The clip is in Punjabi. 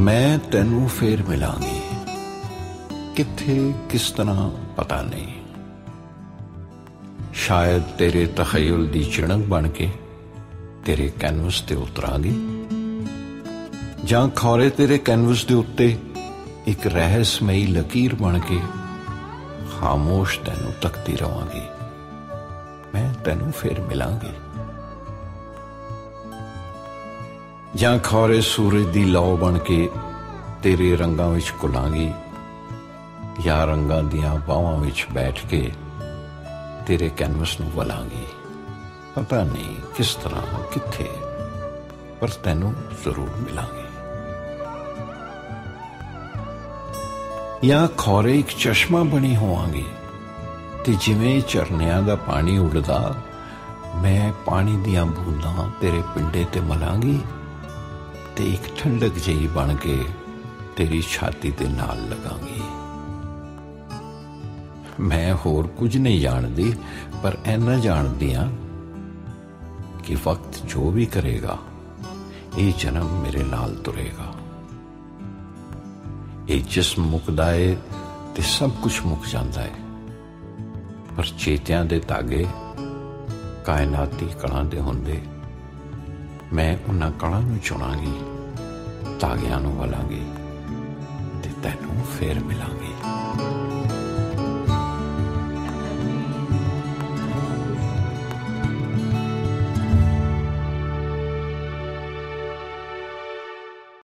ਮੈਂ ਤੈਨੂੰ ਫੇਰ ਮਿਲਾਂਗੀ। ਕਿੱਥੇ, ਕਿਸ ਤਰ੍ਹਾਂ, ਪਤਾ ਨਹੀਂ। ਸ਼ਾਇਦ ਤੇਰੇ ਤਖਯਲ ਦੀ ਚਿਣਕ ਬਣ ਕੇ ਤੇਰੇ ਕੈਨਵਸ ਤੇ ਉਤਰਾਂਗੀ। ਜਾਂ ਖੌਰੇ ਤੇਰੇ ਕੈਨਵਸ ਦੇ ਉੱਤੇ ਇੱਕ ਰਹਿਸਮਈ ਲਕੀਰ ਬਣ ਕੇ ਖਾਮੋਸ਼ ਤੈਨੂੰ ਤੱਕਦੀ ਰਵਾਂਗੀ। ਮੈਂ ਤੈਨੂੰ ਫੇਰ ਮਿਲਾਂਗੀ। ਜਾਂ ਖੌਰੇ ਸੂਰਜ ਦੀ ਲौ ਬਣ ਕੇ ਤੇਰੇ ਰੰਗਾਂ ਵਿੱਚ ਕੁਲਾਂਗੀ ਜਾਂ ਰੰਗਾਂ ਦੀਆਂ ਬਾਹਾਂ ਵਿੱਚ ਬੈਠ ਕੇ ਤੇਰੇ ਕੈਨਵਸ ਨੂੰ ਵਲਾਂਗੀ। ਪਤਾ ਨਹੀਂ ਕਿਸ ਤਰ੍ਹਾਂ, ਕਿੱਥੇ, ਪਰ ਤੈਨੂੰ ਜ਼ਰੂਰ ਮਿਲਾਂਗੀ। ਜਾਂ ਖੌਰੇ ਇੱਕ ਚਸ਼ਮਾ ਬਣੀ ਹੋਵਾਂਗੀ, ਤੇ ਜਿਵੇਂ ਝਰਨਿਆਂ ਦਾ ਪਾਣੀ ਉੱਡਦਾ, ਮੈਂ ਪਾਣੀ ਦੀਆਂ ਬੂੰਦਾਂ ਤੇਰੇ ਪਿੰਡੇ ਤੇ ਮਲਾਂਗੀ ਤੇ ਇੱਕ ਠੰਡਕ ਜਿਹੀ ਬਣ ਕੇ ਤੇਰੀ ਛਾਤੀ ਦੇ ਨਾਲ ਲਗਾਂਗੀ। ਮੈਂ ਹੋਰ ਕੁਝ ਨਹੀਂ ਜਾਣਦੀ, ਪਰ ਐਨਾ ਜਾਣਦੀ ਆ ਕਿ ਵਕਤ ਜੋ ਵੀ ਕਰੇਗਾ, ਇਹ ਜਨਮ ਮੇਰੇ ਨਾਲ ਤੁਰੇਗਾ। ਇਹ ਜਿਸਮ ਮੁਕਦਾ ਏ ਤੇ ਸਭ ਕੁਝ ਮੁੱਕ ਜਾਂਦਾ ਹੈ ਪਰ ਚੇਤਿਆਂ ਦੇ ਧਾਗੇ ਕਾਇਨਾਤੀ ਕਣਾਂ ਦੇ ਹੁੰਦੇ ਮੈਂ ਉਹਨਾਂ ਕਲਾਂ ਨੂੰ ਚੁਣਾਂਗੀ ਤਾਗਿਆਂ ਨੂੰ ਵਲਾਂਗੀ ਤੇ ਤੈਨੂੰ ਫੇਰ ਮਿਲਾਂਗੀ।